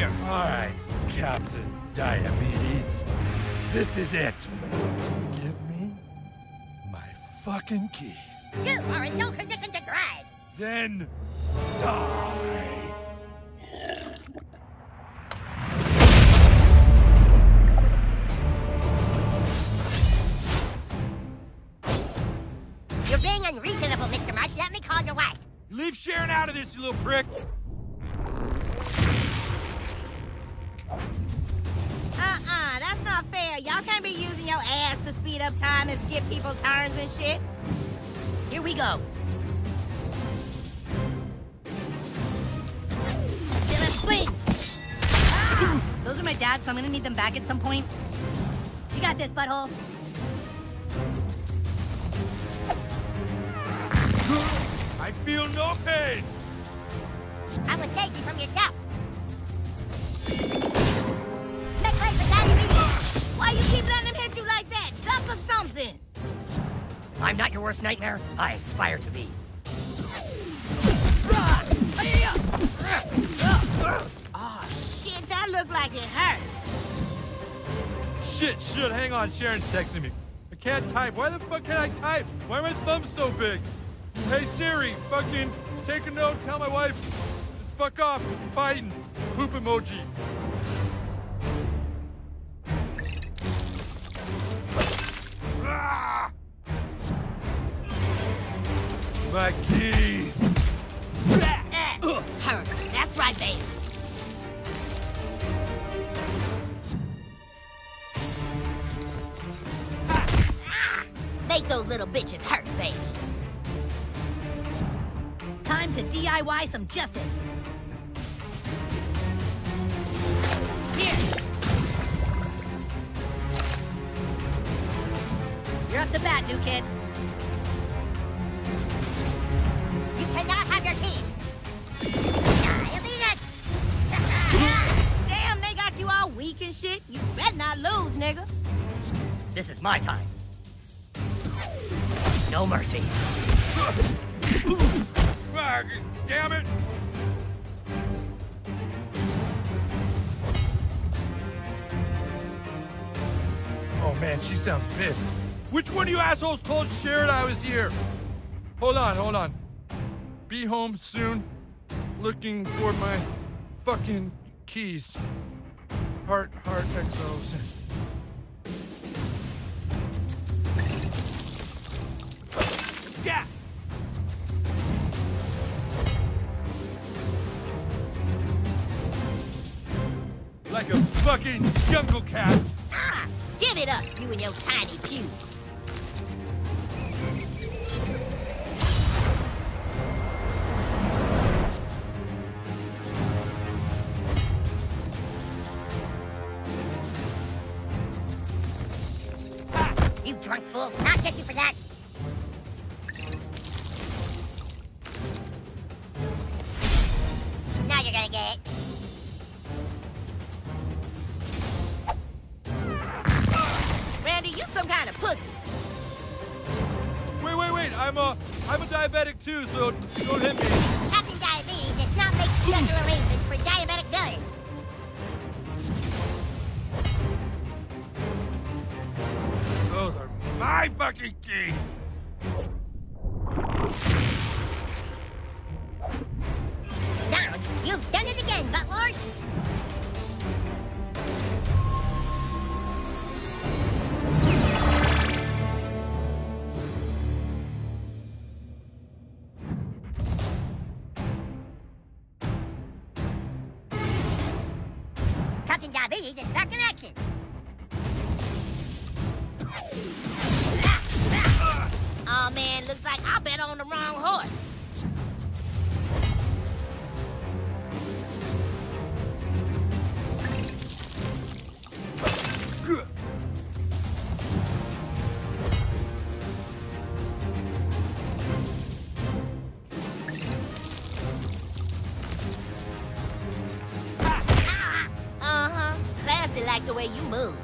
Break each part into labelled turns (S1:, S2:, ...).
S1: here.
S2: All right, Captain Diabetes. This is it. Give me my fucking keys.
S3: You are in no condition to drive.
S2: Then die.
S3: You're being unreasonable, Mr. Marsh. Let me call your wife.
S1: Leave Sharon out of this, you little prick.
S4: Uh-uh, that's not fair. Y'all can't be using your ass to speed up time and skip people's turns and shit. Here we go. Yeah, let's swing. Ah! Those are my dad's, so I'm gonna need them back at some point. You got this, butthole.
S1: I feel no pain.
S3: I will save you from yourself. Make
S5: not your worst nightmare. I aspire to be.
S4: Oh, shit, that looked like it hurt.
S1: Shit, shit, hang on. Sharon's texting me. I can't type. Why the fuck can't I type? Why are my thumbs so big? Hey Siri, fucking take a note, tell my wife. Just fuck off, just fighting. Poop emoji. My keys.
S4: That's right, babe. Make those little bitches hurt, baby. Time to DIY some justice. Here. You're up to bat, new kid.
S3: You cannot have your keys. Diabetes.
S4: Damn, they got you all weak and shit. You better not lose, nigga.
S5: This is my time. No mercy.
S1: Ah, damn it.
S2: Oh man, she sounds pissed.
S1: Which one of you assholes told Sharon I was here? Hold on, hold on. Be home soon. Looking for my fucking keys. Heart, heart, exos. Yeah. Like a fucking jungle cat.
S4: Ah, give it up, you and your tiny pews.
S3: You drunk fool. Not get you for that. Now you're gonna get it.
S4: Randy, you some kind of pussy.
S1: Wait, wait, wait. I'm a, I'm a diabetic too, so don't hit me.
S3: Captain Diabetes is back in action. Ah, ah.
S4: Oh man, looks like I bet on the wrong horse. Like the way you move.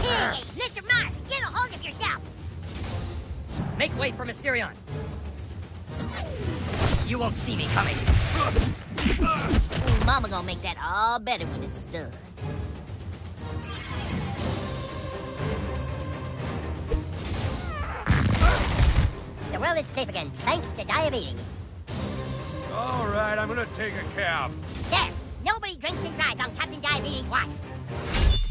S3: Hey, Mr. Marsh, get a hold of yourself.
S5: Make way for Mysterion. You won't see me coming.
S3: Ooh, Mama gonna make that all better when this is done. The world is safe again, thanks to diabetes
S1: right, I'm gonna take a cab.
S3: There! Nobody drinks and drives on Captain Diabetes' watch.